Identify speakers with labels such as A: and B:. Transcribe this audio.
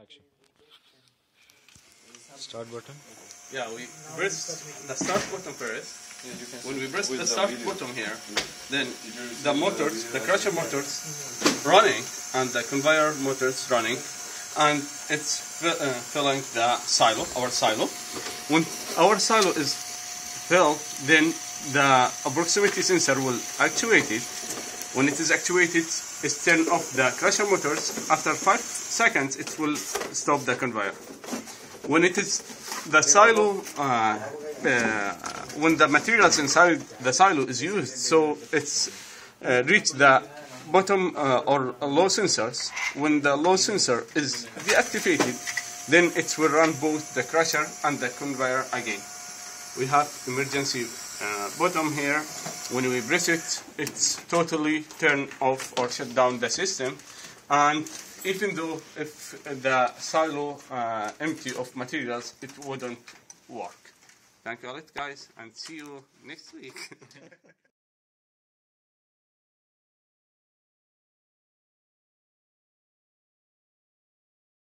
A: Action. Start button.
B: Yeah, we press the start button first. When we press the start button here, then the motors, the crusher motors running and the conveyor motors running and it's uh, filling the silo, our silo. When our silo is filled, then the proximity sensor will actuate it. When it is actuated, it's turn off the crusher motors. After five seconds, it will stop the conveyor. When it is the silo uh, uh, when the materials inside the silo is used so it's uh, reach the bottom uh, or low sensors. When the low sensor is deactivated then it will run both the crusher and the conveyor again. We have emergency uh, bottom here when we press it it's totally turn off or shut down the system. And even though if the silo uh, empty of materials it wouldn't work. Thank you a lot guys and see you next week